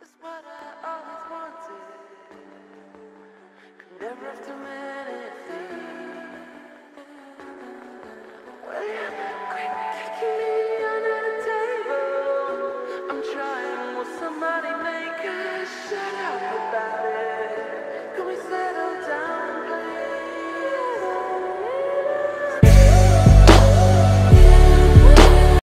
It's what I always wanted. Could never have to.